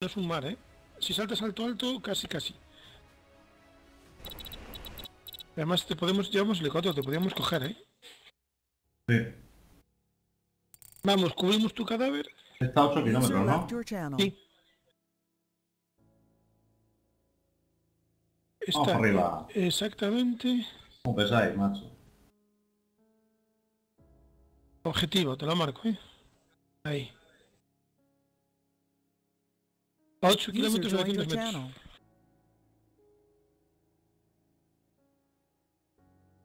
No es un mar, ¿eh? Si saltas alto alto, casi casi. Además te podemos, llevamos helicóptero, te podríamos coger, ¿eh? Sí. Vamos, cubrimos tu cadáver. Está a 8 kilómetros, ¿no? Sí. Vamos Está arriba. exactamente ¿Cómo pesáis, macho? objetivo, te lo marco, ¿eh? Ahí. A 8 User kilómetros your 900 metros. channel.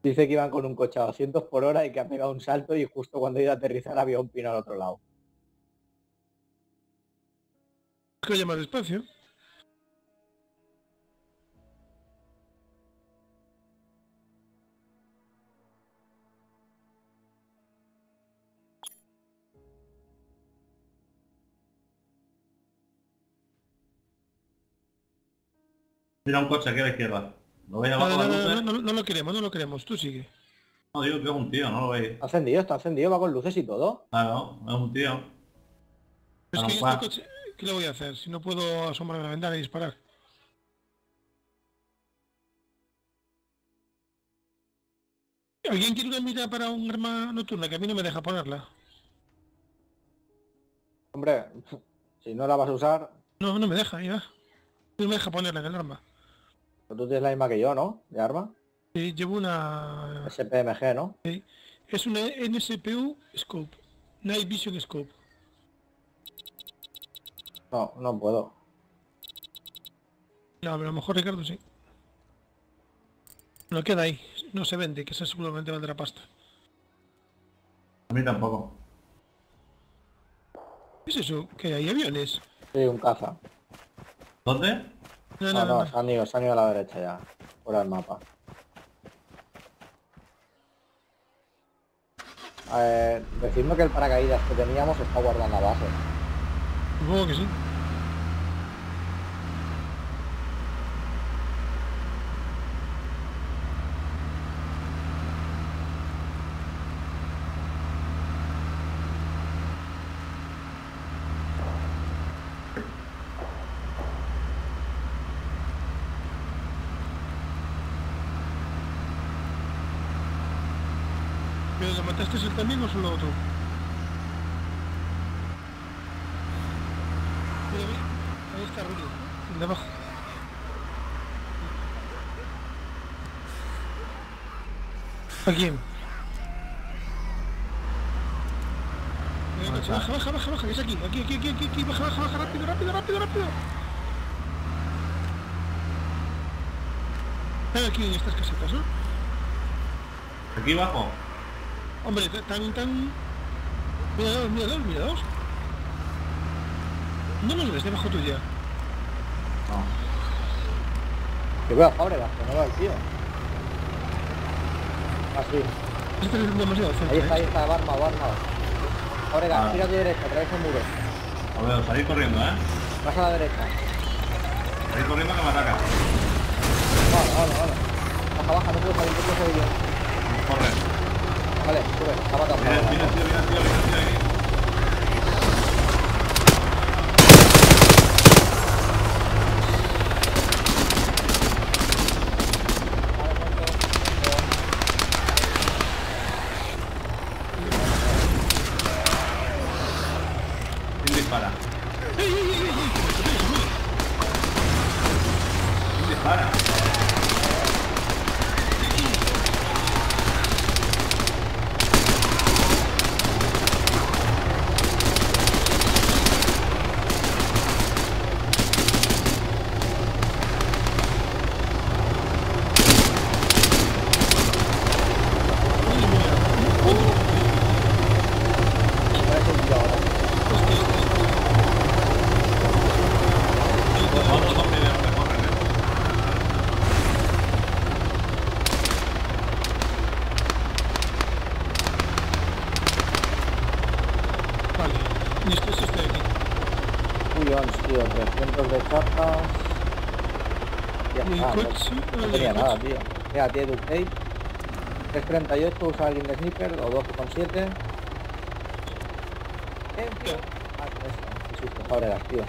Dice que iban con un coche a 200 por hora y que ha pegado un salto y justo cuando iba a aterrizar había un pino al otro lado. Que vaya más despacio. Mira un coche aquí a la izquierda. ¿Lo veis No, abajo no, de no, las no, luces? no, no lo queremos, no lo queremos, tú sigue. No, digo que es un tío, ¿no lo veis? Está encendido, está encendido, va con luces y todo. Claro, es un tío. Es que este coche, ¿qué le voy a hacer? Si no puedo asomarme a la ventana y disparar. ¿Alguien quiere una mira para un arma nocturna? Que a mí no me deja ponerla. Hombre, si no la vas a usar, No, no me deja, ya. No me deja ponerla en el arma. Tú tienes la misma que yo, ¿no? De arma. Sí, llevo una... SPMG, ¿no? Es una NSPU Scope. Night Vision Scope. No, no puedo. No, pero a lo mejor Ricardo sí. No queda ahí. No se vende, que esa seguramente valdrá pasta. A mí tampoco. ¿Qué es eso? ¿Que hay aviones? Sí, un caza. ¿Dónde? No, No, no, no, no. se han ido, se han ido a la derecha ya. Fuera del mapa. Eh, decidme que el paracaídas que teníamos está guardando la base. Supongo que sí. Lo mataste él también o solo otro? Mira, mira, ahí está Rubio, el de abajo. ¿A quién? Venga, ¿Dónde baja, baja, baja, baja, que es aquí, aquí, aquí, aquí, aquí, aquí, baja, baja, baja, rápido, rápido, rápido, rápido. Están aquí en estas casetas, ¿no? ¿Aquí abajo? Hombre, ta- tan. Míralos, míralos, míralos. No los ves debajo tuya. No. Que veo a Fábregas, que no veo al tío. Ah, sí. Este es demasiado cerca, Ahí está, ¿eh? ahí está, Barma, Barma. Fábregas, Ah. tira a tu derecha, traes el muro. Lo veo, salid corriendo, ¿eh? Vas a la derecha. Salid corriendo que me ataca. Vale, vale, vale. Baja, baja, no puedo salir, no puedo salir yo. Sube, está matando. Mira, mira, mira, tío, mira, tío, ahí. ¿Quién? Cuyons, tío, 300 de chapas. Ya está, no- no, tenía nada, tío. Mira, tiene duct tape. 338, usa alguien de sniper, o 12,7. Eh, tío. Ah, eso. Tío.